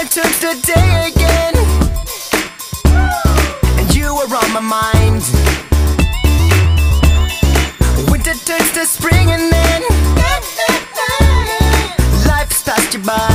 I took the day again. And you were on my mind. Winter turns to spring and then Life's passed you by.